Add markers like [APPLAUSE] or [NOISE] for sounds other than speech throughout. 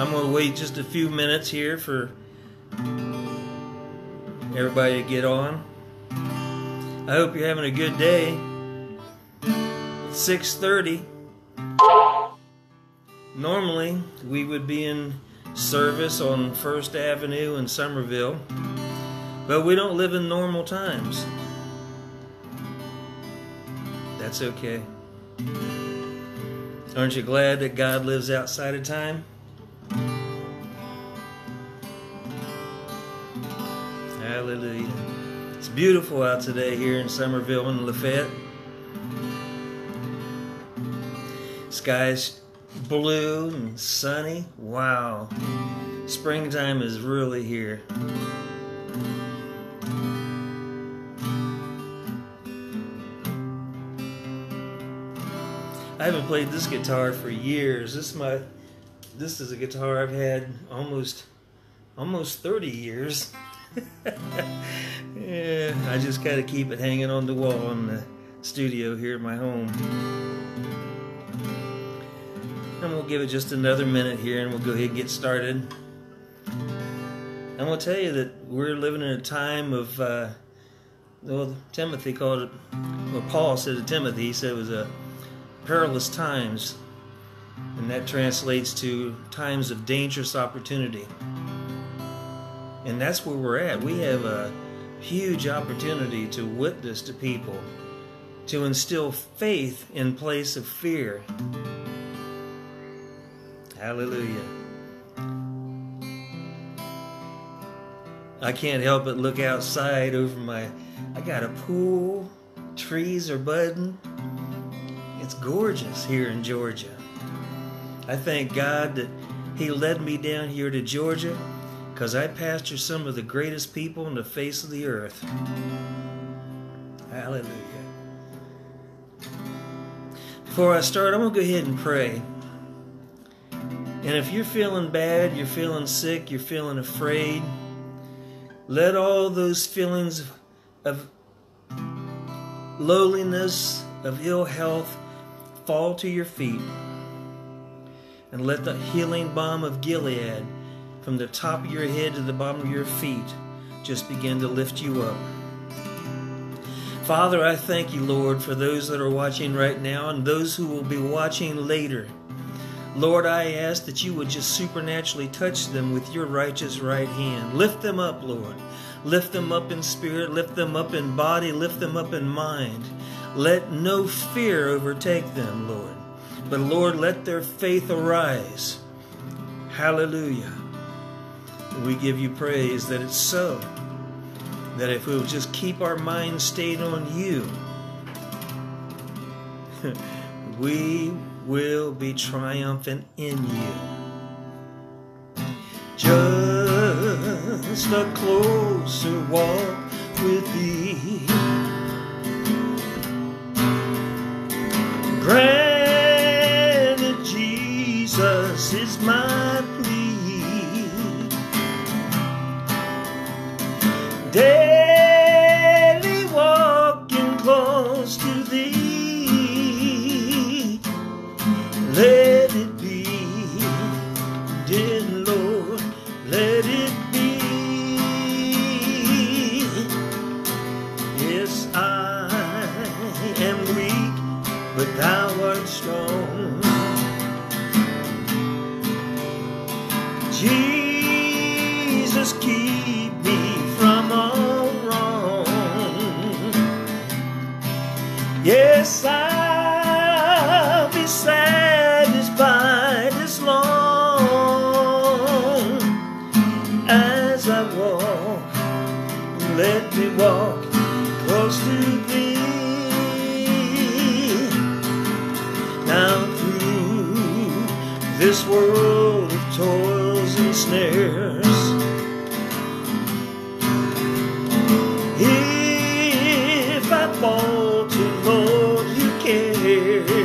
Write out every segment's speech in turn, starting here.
I'm going to wait just a few minutes here for everybody to get on. I hope you're having a good day. It's 6:30. Normally, we would be in service on First Avenue in Summerville, but we don't live in normal times. That's okay. Aren't you glad that God lives outside of time? Hallelujah. It's beautiful out today here in Summerville and Lafayette. Sky's blue and sunny. Wow. Springtime is really here. I haven't played this guitar for years. This is my this is a guitar I've had almost almost 30 years. Yeah, I just got to keep it hanging on the wall in the studio here at my home. And we'll give it just another minute here and we'll go ahead and get started. I'm to tell you that we're living in a time of, uh, well, Timothy called it, well, Paul said to Timothy, he said it was a perilous times. And that translates to times of dangerous opportunity. And that's where we're at. We have a huge opportunity to witness to people, to instill faith in place of fear. Hallelujah. I can't help but look outside over my. I got a pool, trees are budding. It's gorgeous here in Georgia. I thank God that He led me down here to Georgia because I pastor some of the greatest people on the face of the earth. Hallelujah. Before I start, I'm going to go ahead and pray. And if you're feeling bad, you're feeling sick, you're feeling afraid, let all those feelings of lowliness, of ill health, fall to your feet. And let the healing balm of Gilead, from the top of your head to the bottom of your feet, just begin to lift you up. Father, I thank you, Lord, for those that are watching right now and those who will be watching later. Lord, I ask that you would just supernaturally touch them with your righteous right hand. Lift them up, Lord. Lift them up in spirit, lift them up in body, lift them up in mind. Let no fear overtake them, Lord. But Lord, let their faith arise. Hallelujah. We give you praise that it's so. That if we'll just keep our minds stayed on you, [LAUGHS] we will be triumphant in you. Just a closer walk with thee. Granted, Jesus is my cares.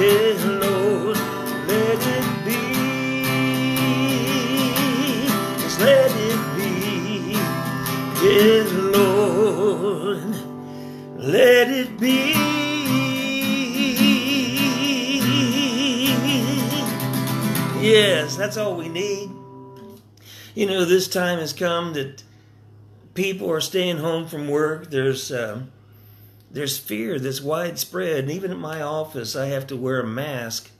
Yeah, Lord, let it be. Just let it be, yeah, Lord, let it be. Yes, that's all we need. You know, this time has come that people are staying home from work. There's um, there's fear that's widespread, and even at my office, I have to wear a mask,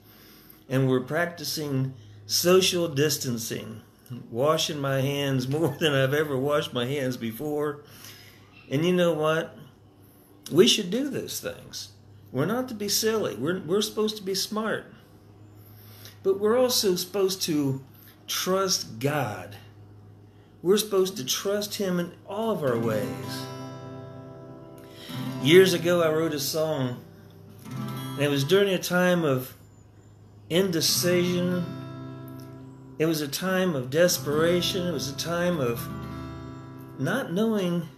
and we're practicing social distancing, washing my hands [LAUGHS] more than I've ever washed my hands before. And you know what? We should do those things. We're not to be silly. We're we're supposed to be smart. But we're also supposed to trust God. We're supposed to trust Him in all of our ways. Years ago, I wrote a song, and it was during a time of indecision. It was a time of desperation. It was a time of not knowing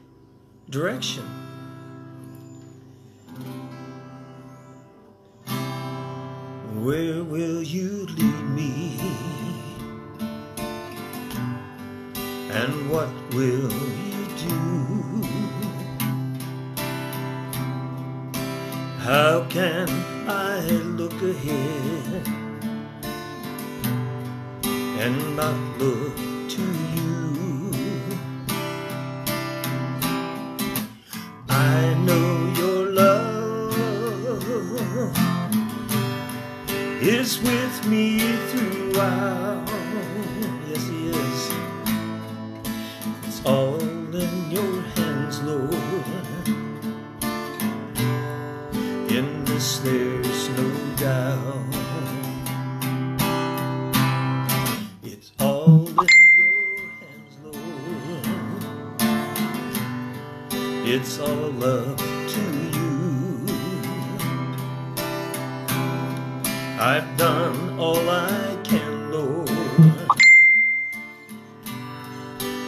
direction. Where will you lead me? And what will you do? How can I look ahead and not look to you? I know your love is with me throughout.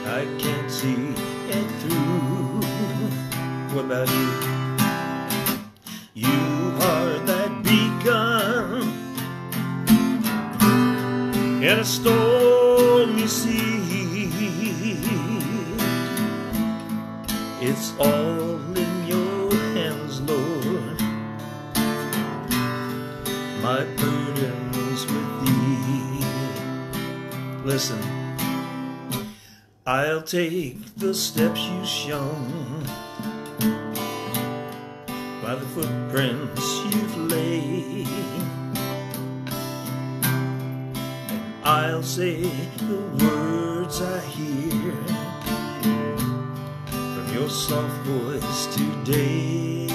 I can't see it through. What about you? You are that beacon in a stormy I'll take the steps you've shown by the footprints you've laid. And I'll say the words I hear from your soft voice today.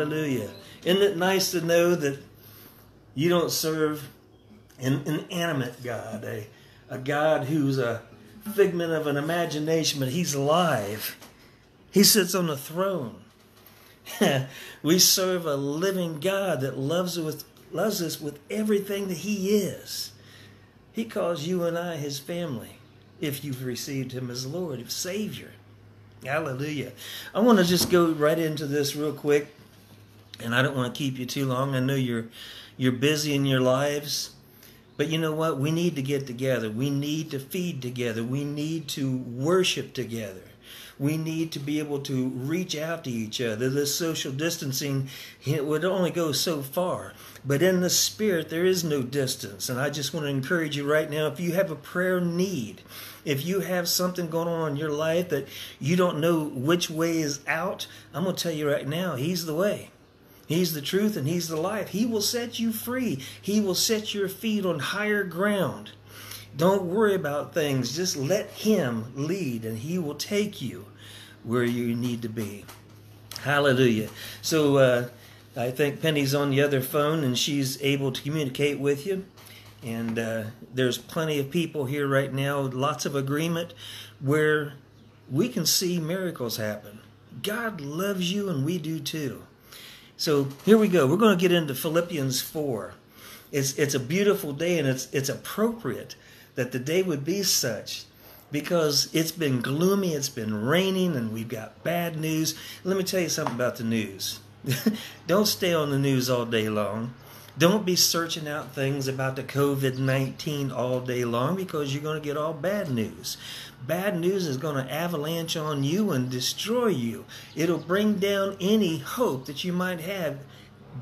Hallelujah. Isn't it nice to know that you don't serve an inanimate God, a, a God who's a figment of an imagination, but he's alive. He sits on the throne. [LAUGHS] we serve a living God that loves us, with, loves us with everything that he is. He calls you and I his family if you've received him as Lord, as Savior. Hallelujah. I want to just go right into this real quick, and I don't want to keep you too long. I know you're you're busy in your lives. But you know what? We need to get together. We need to feed together. We need to worship together. We need to be able to reach out to each other. This social distancing it would only go so far. But in the spirit, there is no distance. And I just want to encourage you right now if you have a prayer need, if you have something going on in your life that you don't know which way is out, I'm going to tell you right now, He's the way. He's the truth and He's the life. He will set you free. He will set your feet on higher ground. Don't worry about things. Just let Him lead and He will take you where you need to be. Hallelujah. So uh, I think Penny's on the other phone and she's able to communicate with you. And uh, there's plenty of people here right now, lots of agreement where we can see miracles happen. God loves you and we do too. So here we go. We're going to get into Philippians 4. It's, it's a beautiful day and it's, it's appropriate that the day would be such because it's been gloomy, it's been raining, and we've got bad news. Let me tell you something about the news. [LAUGHS] Don't stay on the news all day long. Don't be searching out things about the COVID 19 all day long because you're going to get all bad news. Bad news is going to avalanche on you and destroy you. It'll bring down any hope that you might have.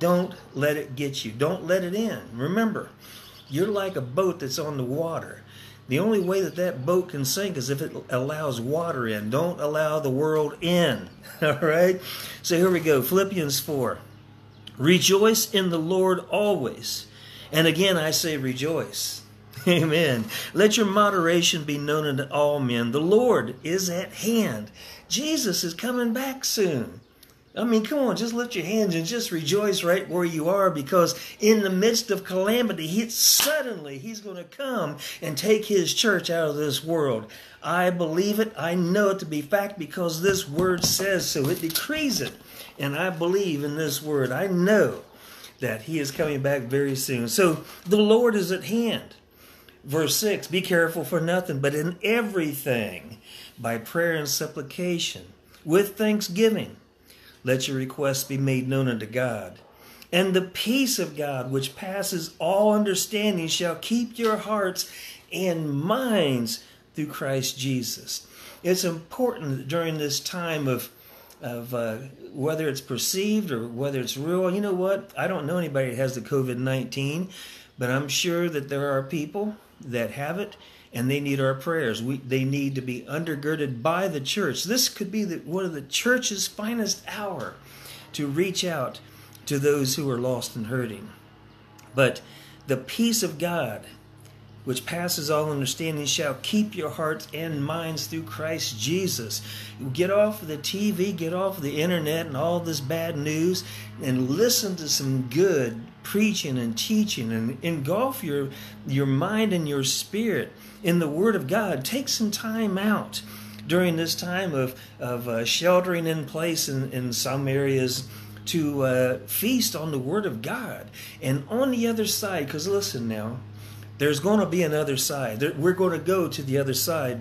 Don't let it get you. Don't let it in. Remember, you're like a boat that's on the water. The only way that that boat can sink is if it allows water in. Don't allow the world in. [LAUGHS] All right? So here we go Philippians 4. Rejoice in the Lord always. And again, I say rejoice. [LAUGHS] Amen. Let your moderation be known unto all men. The Lord is at hand. Jesus is coming back soon. I mean, come on, just lift your hands and just rejoice right where you are because in the midst of calamity, he, suddenly he's going to come and take his church out of this world. I believe it. I know it to be fact because this word says so. It decrees it. And I believe in this word. I know that he is coming back very soon. So the Lord is at hand. Verse 6 Be careful for nothing, but in everything, by prayer and supplication, with thanksgiving, let your requests be made known unto God. And the peace of God, which passes all understanding, shall keep your hearts and minds through Christ Jesus. It's important during this time of of uh, whether it's perceived or whether it's real. You know what? I don't know anybody that has the COVID 19, but I'm sure that there are people that have it and they need our prayers. We, they need to be undergirded by the church. This could be the, one of the church's finest hour to reach out to those who are lost and hurting. But the peace of God, which passes all understanding, shall keep your hearts and minds through Christ Jesus. Get off the TV, get off the internet and all this bad news, and listen to some good preaching and teaching and engulf your your mind and your spirit in the Word of God. Take some time out during this time of of uh, sheltering in place in, in some areas to uh, feast on the Word of God. And on the other side, because listen now, there's going to be another side. We're going to go to the other side.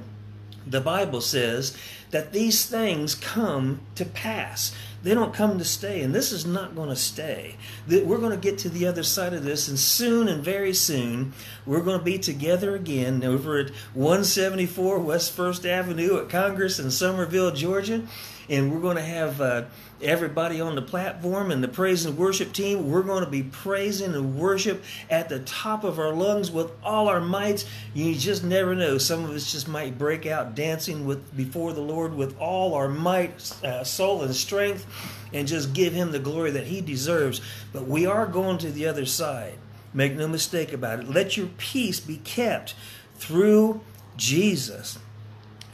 The Bible says that these things come to pass. They don't come to stay, and this is not going to stay. We're going to get to the other side of this, and soon and very soon, we're going to be together again over at 174 West First Avenue at Congress in Summerville, Georgia. And we're going to have uh, everybody on the platform and the praise and worship team. We're going to be praising and worship at the top of our lungs with all our mights. You just never know. Some of us just might break out dancing with before the Lord with all our might, uh, soul, and strength, and just give Him the glory that He deserves. But we are going to the other side. Make no mistake about it. Let your peace be kept through Jesus.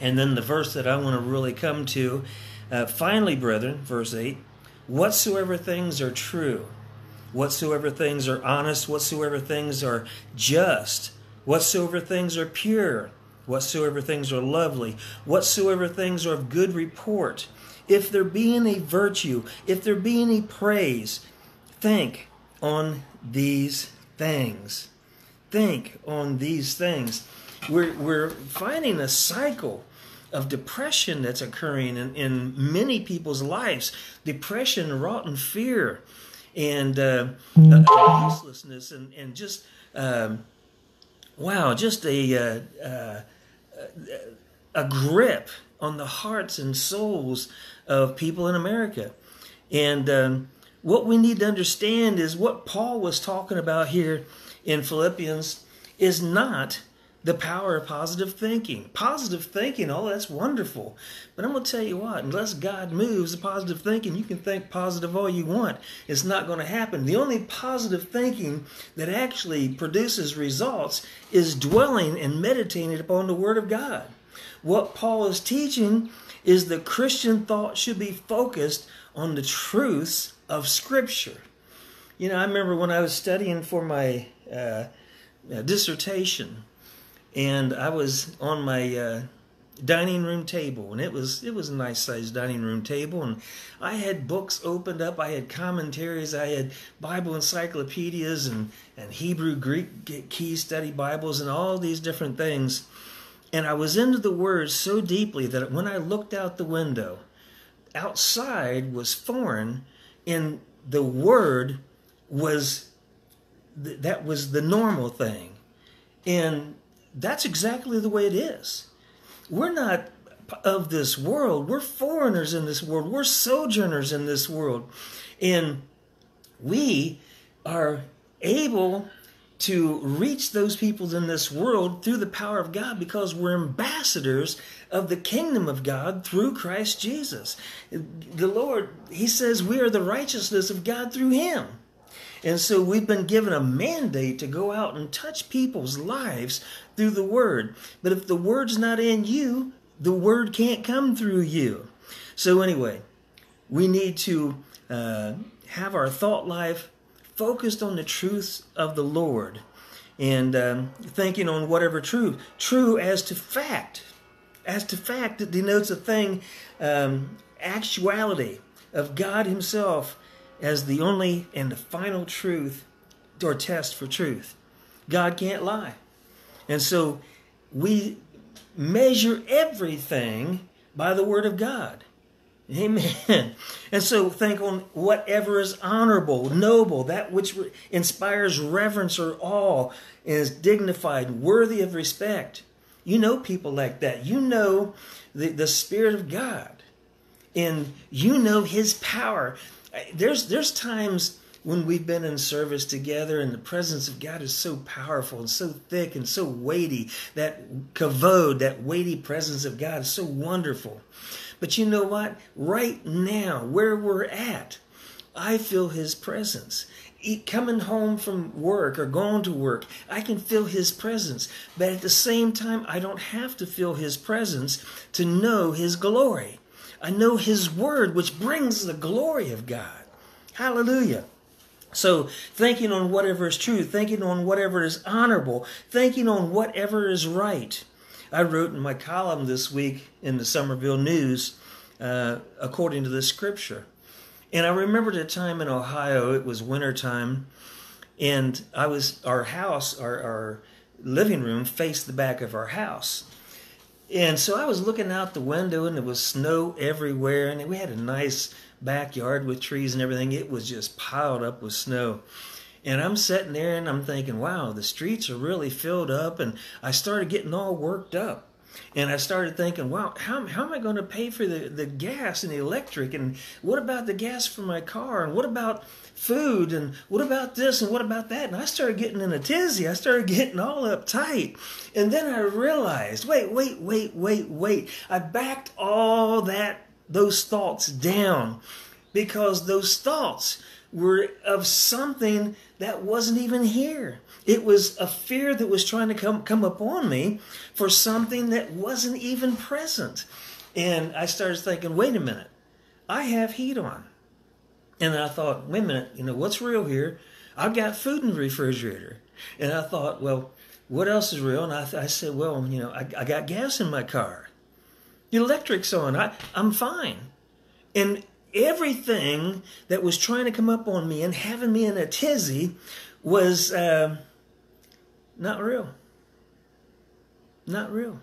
And then the verse that I want to really come to uh, finally, brethren, verse 8 whatsoever things are true, whatsoever things are honest, whatsoever things are just, whatsoever things are pure, whatsoever things are lovely, whatsoever things are of good report, if there be any virtue, if there be any praise, think on these things. Think on these things. We're, we're finding a cycle of depression that's occurring in, in many people's lives. Depression, rotten fear, and uh, uselessness, and, and just, um, wow, just a, uh, uh, a grip on the hearts and souls of people in America. And um, what we need to understand is what Paul was talking about here in Philippians is not the power of positive thinking. Positive thinking, oh, that's wonderful. But I'm going to tell you what, unless God moves the positive thinking, you can think positive all you want. It's not going to happen. The only positive thinking that actually produces results is dwelling and meditating upon the Word of God. What Paul is teaching is the Christian thought should be focused on the truths of Scripture. You know, I remember when I was studying for my uh, uh dissertation, and I was on my uh, dining room table, and it was it was a nice sized dining room table, and I had books opened up, I had commentaries, I had Bible encyclopedias, and and Hebrew Greek key study Bibles, and all these different things, and I was into the Word so deeply that when I looked out the window, outside was foreign, and the Word was that was the normal thing, and that's exactly the way it is. We're not of this world. We're foreigners in this world. We're sojourners in this world. And we are able to reach those people in this world through the power of God because we're ambassadors of the kingdom of God through Christ Jesus. The Lord, He says we are the righteousness of God through Him. And so we've been given a mandate to go out and touch people's lives through the word. But if the word's not in you, the word can't come through you. So, anyway, we need to uh, have our thought life focused on the truths of the Lord and um, thinking on whatever truth. True as to fact. As to fact, it denotes a thing, um, actuality of God Himself as the only and the final truth or test for truth. God can't lie. And so we measure everything by the Word of God. Amen. And so think on whatever is honorable, noble, that which inspires reverence or awe, and is dignified, worthy of respect. You know people like that. You know the, the Spirit of God. And you know His power there's there's times when we've been in service together and the presence of God is so powerful and so thick and so weighty that kavod that weighty presence of God is so wonderful but you know what right now where we're at I feel his presence coming home from work or going to work, I can feel His presence. But at the same time, I don't have to feel His presence to know His glory. I know His Word, which brings the glory of God. Hallelujah. So, thinking on whatever is true, thinking on whatever is honorable, thinking on whatever is right. I wrote in my column this week in the Summerville News, uh, according to the scripture. And I remembered a time in Ohio, it was wintertime, and I was, our house, our, our living room faced the back of our house. And so I was looking out the window and there was snow everywhere and we had a nice backyard with trees and everything. It was just piled up with snow. And I'm sitting there and I'm thinking, wow, the streets are really filled up. And I started getting all worked up. And I started thinking, wow, how, how am I going to pay for the, the gas and the electric? And what about the gas for my car? And what about food? And what about this? And what about that? And I started getting in a tizzy. I started getting all uptight. And then I realized, wait, wait, wait, wait, wait. I backed all that, those thoughts down because those thoughts were of something that wasn't even here. It was a fear that was trying to come, come upon me for something that wasn't even present. And I started thinking, wait a minute, I have heat on. And I thought, wait a minute, you know, what's real here? I've got food in the refrigerator. And I thought, well, what else is real? And I, I said, well, you know, I, I got gas in my car. The electric's on. I, I'm fine. And everything that was trying to come up on me and having me in a tizzy was uh, not real. Not real.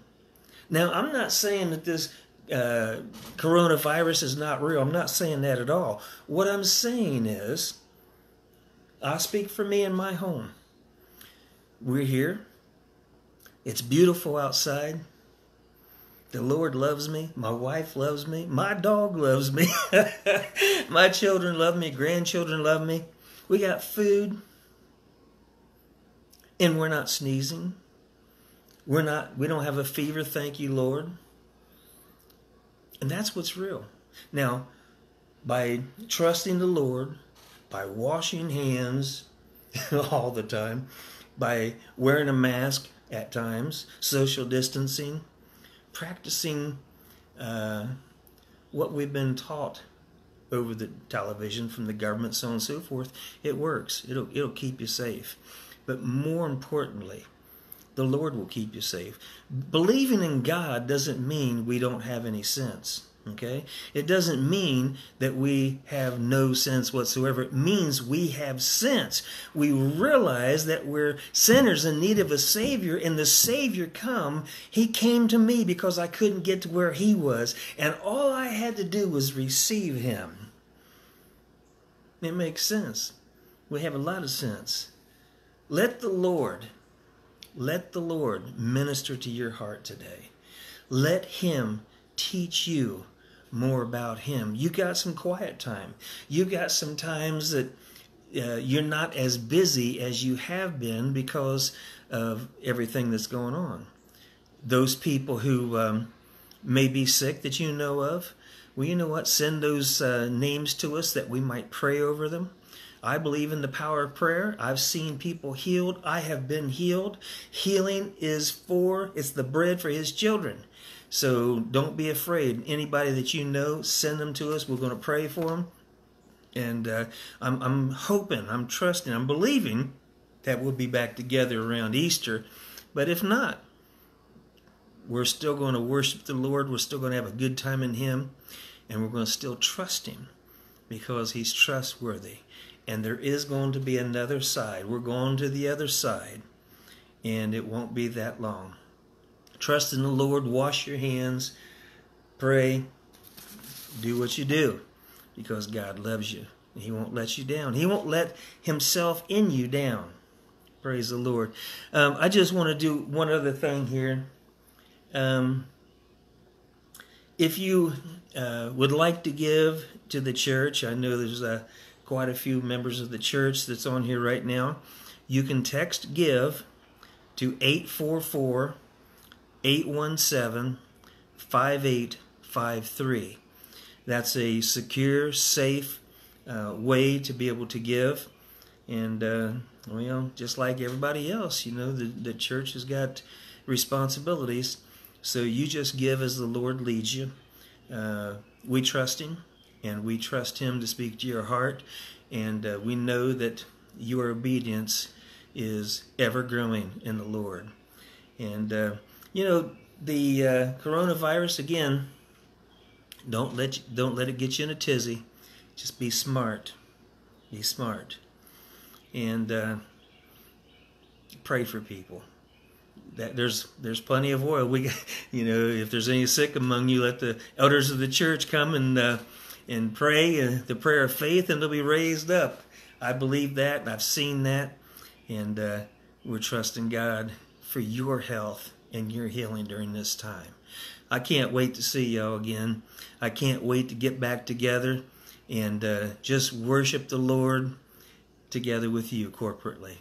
Now, I'm not saying that this uh, coronavirus is not real. I'm not saying that at all. What I'm saying is, I speak for me and my home. We're here. It's beautiful outside. The Lord loves me. My wife loves me. My dog loves me. [LAUGHS] my children love me. Grandchildren love me. We got food. And we're not sneezing. We're not we don't have a fever, thank you, Lord. And that's what's real. Now, by trusting the Lord, by washing hands [LAUGHS] all the time, by wearing a mask at times, social distancing, practicing uh, what we've been taught over the television from the government, so on and so forth, it works. It'll it'll keep you safe. But more importantly, the Lord will keep you safe. Believing in God doesn't mean we don't have any sense. Okay? It doesn't mean that we have no sense whatsoever. It means we have sense. We realize that we're sinners in need of a Savior, and the Savior come. He came to me because I couldn't get to where He was, and all I had to do was receive Him. It makes sense. We have a lot of sense. Let the Lord, let the Lord minister to your heart today. Let Him teach you more about Him. You got some quiet time. You got some times that uh, you're not as busy as you have been because of everything that's going on. Those people who um, may be sick that you know of, well, you know what? Send those uh, names to us that we might pray over them. I believe in the power of prayer. I've seen people healed. I have been healed. Healing is for, it's the bread for his children. So don't be afraid. Anybody that you know, send them to us. We're going to pray for them. And uh, I'm, I'm hoping, I'm trusting, I'm believing that we'll be back together around Easter. But if not, we're still going to worship the Lord. We're still going to have a good time in Him. And we're going to still trust Him because He's trustworthy. And there is going to be another side. We're going to the other side. And it won't be that long. Trust in the Lord, wash your hands, pray, do what you do because God loves you. He won't let you down. He won't let Himself in you down. Praise the Lord. Um, I just want to do one other thing here. Um, if you uh, would like to give to the church, I know there's uh, quite a few members of the church that's on here right now. You can text GIVE to 844 817 5853. That's a secure, safe uh, way to be able to give. And, uh, well, just like everybody else, you know, the, the church has got responsibilities. So you just give as the Lord leads you. Uh, we trust Him, and we trust Him to speak to your heart. And uh, we know that your obedience is ever growing in the Lord. And, uh, you know, the uh, coronavirus again. Don't let you, don't let it get you in a tizzy. Just be smart. Be smart, and uh, pray for people. That there's there's plenty of oil. We, [LAUGHS] you know, if there's any sick among you, let the elders of the church come and uh, and pray uh, the prayer of faith, and they'll be raised up. I believe that, and I've seen that, and uh, we're trusting God for your health and your healing during this time. I can't wait to see y'all again. I can't wait to get back together and uh, just worship the Lord together with you corporately.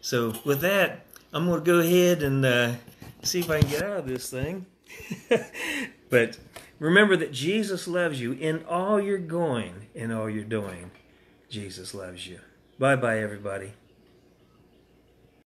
So, with that, I'm going to go ahead and uh, see if I can get out of this thing. [LAUGHS] but remember that Jesus loves you in all you're going in all you're doing. Jesus loves you. Bye bye, everybody.